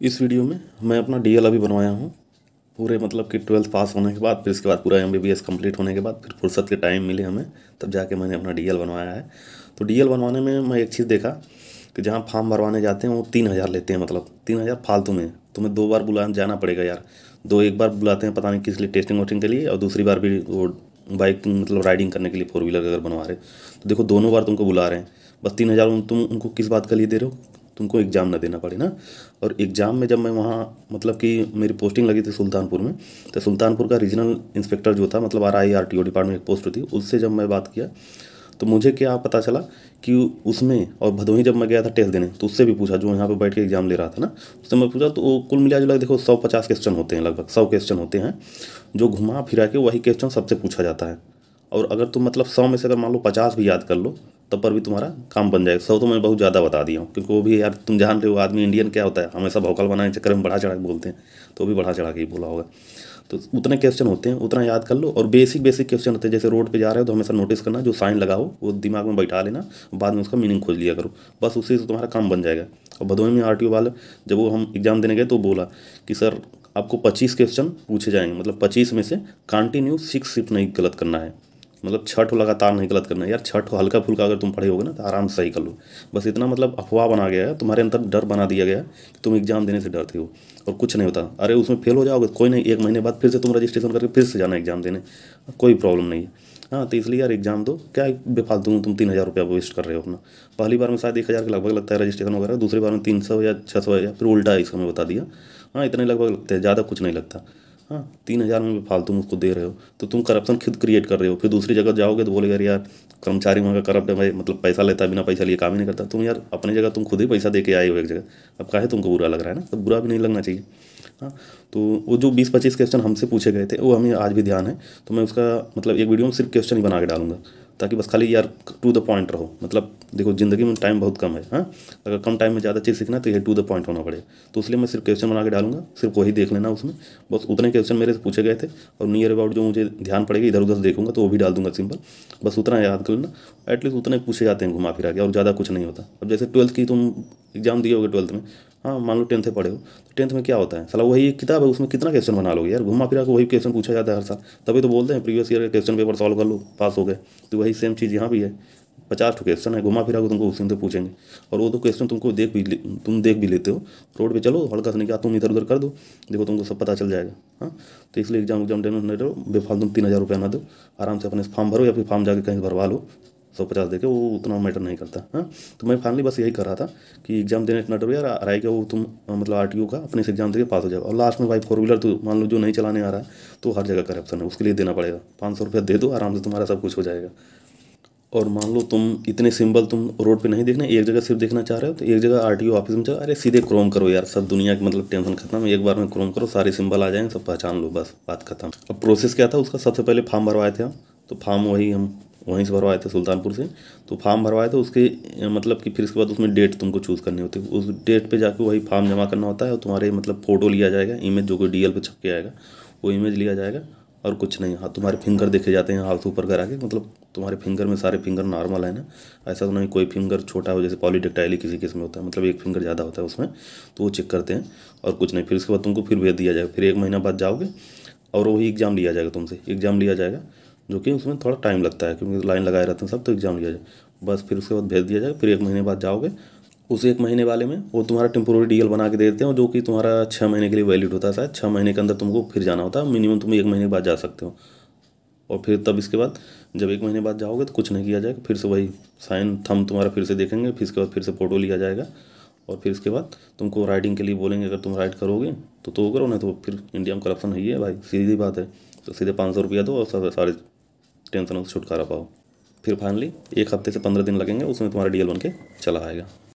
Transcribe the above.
इस वीडियो में मैं अपना डीएल अभी बनवाया हूँ। पूरे मतलब कि ट्वेल्थ पास होने के बाद, फिर इसके बाद पूरा एम बी कंप्लीट होने के बाद, फिर फुर्सत के टाइम मिले हमें, तब जाके मैंने अपना डीएल बनवाया है। तो डीएल बनवाने में मैं एक चीज़ देखा कि जहाँ फॉर्म भरवाने जाते हैं, वो तीन हज़ार लेते हैं मतलब तीन हज़ार फालतू में। तुम्हें दो बार बुला, जाना पड़ेगा यार। दो एक बार बुलाते हैं, पता नहीं किस लिए टेस्टिंग वोस्टिंग के लिए, और दूसरी बार भी वो बाइक मतलब राइडिंग करने के लिए फोर व्हीलर अगर बनवा रहे तो देखो, दोनों बार तुमको बुला रहे हैं। बस तीन हज़ार तुम उनको किस बात के लिए दे रहे हो? तुमको एग्ज़ाम ना देना पड़े ना। और एग्ज़ाम में जब मैं वहाँ मतलब कि मेरी पोस्टिंग लगी थी सुल्तानपुर में तो सुल्तानपुर का रीजनल इंस्पेक्टर जो था मतलब R I R T O department एक पोस्ट थी उससे जब मैं बात किया तो मुझे क्या पता चला कि उसमें, और भदोही जब मैं गया था टेस्ट देने तो उससे भी पूछा, जो यहाँ पे बैठ के एग्ज़ाम ले रहा था ना, उससे मैं पूछा तो कुल मिला जुला देखो, सौ पचास क्वेश्चन होते हैं लगभग, सौ क्वेश्चन होते हैं, जो घुमा फिरा के वही क्वेश्चन सबसे पूछा जाता है। और अगर तुम मतलब सौ में से अगर मान लो पचास भी याद कर लो तब पर भी तुम्हारा काम बन जाएगा। सौ तो मैं बहुत ज़्यादा बता दिया हूँ। क्योंकि वो भी यार, तुम जान रहे हो, आदमी इंडियन क्या होता है? हमेशा भौकल बनाने चक्कर में बढ़ा चढ़ा के बोलते हैं। तो भी बढ़ा चढ़ा के ही बोला होगा। तो उतने क्वेश्चन होते हैं, उतना याद कर लो। और बेसिक बेसिक क्वेश्चन होते हैं। जैसे रोड पे जा रहे हो तो हमेशा नोटिस करना, जो साइन लगाओ, वो दिमाग में बैठा लेना, बाद में उसका मीनिंग खोज लिया करो। बस उसी से तुम्हारा काम बन जाएगा। और भदोही में आरटीओ वाले, जब वो हम एग्ज़ाम देने गए तो बोला कि, सर, आपको पच्चीस क्वेश्चन पूछे जाएँगे। मतलब पच्चीस में से कंटिन्यू सिक्स सिर्फ़ नहीं गलत करना है। मतलब छठ लगातार नहीं गलत करना यार छठ हल्का फुल्का अगर तुम पढ़े होगे ना तो आराम से सही कर लो। बस इतना मतलब अफवाह बना गया है, तुम्हारे अंदर डर बना दिया गया कि तुम एग्ज़ाम देने से डरते हो और कुछ नहीं होता। अरे उसमें फेल हो जाओगे, कोई नहीं, एक महीने बाद फिर से तुम रजिस्ट्रेशन करके फिर से जाना एग्ज़ाम देने। कोई प्रॉब्लम नहीं है। हाँ तो इसलिए यार एग्ज़ाम दो। क्या बेफालतू तुम तीन हज़ार रुपया वेस्ट कर रहे हो अपना। पहली बार में शायद एक हज़ार के लगभग लगता है रजिस्ट्रेशन वगैरह, दूसरी बार में तीन सौ या छः सौ या फिर उल्टा इसका मैं बता दिया। हाँ इतने लगभग लगते हैं, ज़्यादा कुछ नहीं लगता। हाँ तीन हज़ार में फालतू उसको दे रहे हो। तो तुम करप्शन खुद क्रिएट कर रहे हो। फिर दूसरी जगह जाओगे तो बोलेगा यार, कर्मचारी वहाँ का करप्ट है भाई मतलब पैसा लेता है, बिना पैसा लिए काम ही नहीं करता। तुम यार, अपनी जगह तुम खुद ही पैसा दे के आए हो एक जगह। अब काहे तुमको बुरा लग रहा है ना? तो बुरा भी नहीं लगना चाहिए। हाँ तो वो जो बीस पच्चीस क्वेश्चन हमसे पूछे गए थे, वो हमें आज भी ध्यान है। तो मैं उसका मतलब एक वीडियो में सिर्फ़ क्वेश्चन ही बना के डालूँगा। ताकि बस खाली यार टू द पॉइंट रहो। मतलब देखो, ज़िंदगी में टाइम बहुत कम है हाँ? अगर कम टाइम में ज़्यादा चीज़ सीखना तो ये टू द पॉइंट होना पड़ेगा। तो इसलिए मैं सिर्फ़ क्वेश्चन बना के डालूँगा, सिर्फ़ वही देख लेना उसमें। बस उतने क्वेश्चन मेरे से पूछे गए थे, और नियर अबाउट जो मुझे ध्यान पड़ेगा, इधर उधर देखूँगा तो वो भी डाल दूँगा सिंपल बस उतना याद कर लेना। एटलीस्ट उतने पूछे जाते हैं घुमा फिरा के, और ज़्यादा कुछ नहीं होता। अब जैसे ट्वेल्थ की तुम एग्ज़ाम दिए होगे ट्वेल्थ में हाँ मान लो टेंथ पढ़े हो तो टेंथ में क्या होता है? सला वही एक किताब है, उसमें कितना क्वेश्चन बना लोगे यार? घुमा फिरा के वही क्वेश्चन पूछा जाता है हर साल। तभी तो बोलते हैं प्रीवियस ईयर के क्वेश्चन पेपर सॉल्व कर लो पास हो गए। तो वही सेम चीज़ यहाँ भी है। पचास टू क्वेश्चन है, घुमा फिरा को तुमको उसी से पूछेंगे। और वो तो क्वेश्चन तुमको देख भी तुम देख भी लेते हो। रोड पे चलो, हल्का से नहीं क्या तुम इधर उधर कर दो। देखो तुमको सब पता चल जाएगा। हाँ तो इसलिए एग्ज़ाम एग्ज़ाम टेंशन नहीं रहो बेफाल तुम तीन हज़ार रुपया ना दो। आराम से अपने फॉर्म भरो या फिर फॉर्म जाके कहीं भरवा लो। सौ पचास देके वो उतना मैटर नहीं करता हाँ? तो मैं फाइनली बस यही कर रहा था कि एग्ज़ाम देने का डरो यार आ का वो तुम मतलब आर का अपने से एग्ज़ाम देके पास हो जाएगा और लास्ट में भाई फोर व्हीलर तो मान लो जो नहीं चलाने आ रहा है तो हर जगह करप्शन है, उसके लिए देना पड़ेगा। पाँच सौ रुपया दे दो, आराम से तुम्हारा सब कुछ हो जाएगा। और मान लो तुम इतने सिंबल तुम रोड पे नहीं देखना, एक जगह सिर्फ़ देखना चाह रहे हो तो एक जगह आर ऑफ़िस में चलो अरे सीधे क्रोम करो यार, सब दुनिया की मतलब टेंशन खत्म एक बार में क्रोम करो, सारे सिंबल आ जाएँगे, सब पहचान लो, बस, बात खत्म। अब प्रोसेस क्या था, उसका सबसे पहले फॉर्म भरवाए थे हम तो फॉर्म वही हम वहीं से भरवाए थे सुल्तानपुर से तो फॉर्म भरवाए थे, उसके मतलब कि फिर उसके बाद उसमें डेट तुमको चूज़ करनी होती है। उस डेट पे जाके वही फॉर्म जमा करना होता है और तुम्हारे मतलब फ़ोटो लिया जाएगा इमेज जो कोई डीएल पे छप के आएगा, वो इमेज लिया जाएगा और कुछ नहीं। हाँ तुम्हारे फिंगर देखे जाते हैं हाथ ऊपर करा के मतलब तुम्हारे फिंगर में सारे फिंगर नॉर्मल है ना। ऐसा तो नहीं कोई फिंगर छोटा हो, जैसे पॉलीटेक्टाइली किसी किसमें होता है मतलब एक फिंगर ज़्यादा होता है उसमें तो वो चेक करते हैं और कुछ नहीं। फिर उसके बाद तुमको फिर भेज दिया जाएगा, फिर एक महीना बाद जाओगे और वही एग्ज़ाम लिया जाएगा तुमसे। एग्ज़ाम लिया जाएगा जो कि उसमें थोड़ा टाइम लगता है, क्योंकि लाइन लगाए रहते हैं सब तो एग्ज़ाम लिया जाए। बस फिर उसके बाद भेज दिया जाए, फिर एक महीने बाद जाओगे। उस एक महीने वाले में वो तुम्हारा टेम्पोरी डी बना के दे देते हैं, जो कि तुम्हारा छः महीने के लिए वैलिड होता है शायद। छः महीने के अंदर तुमको फिर जाना होता है मिनिमम तुम एक महीने बाद जा सकते हो। और फिर तब इसके बाद जब एक महीने बाद जाओगे तो कुछ नहीं किया जाएगा। फिर से वही साइन थम तुम्हारा फिर से देखेंगे, फिर इसके बाद फिर से फ़ोटो लिया जाएगा। और फिर इसके बाद तुमको राइडिंग के लिए बोलेंगे, अगर तुम राइड करोगे तो तो करो, नहीं तो फिर इंडिया में करप्शन है ही है भाई, सीधी बात है। तो सीधे पाँच सौ रुपया दो और सारे टेंशनों से छुटकारा पाओ। फिर फाइनली एक हफ़्ते से पंद्रह दिन लगेंगे, उसमें तुम्हारा डी एल बन के चला आएगा।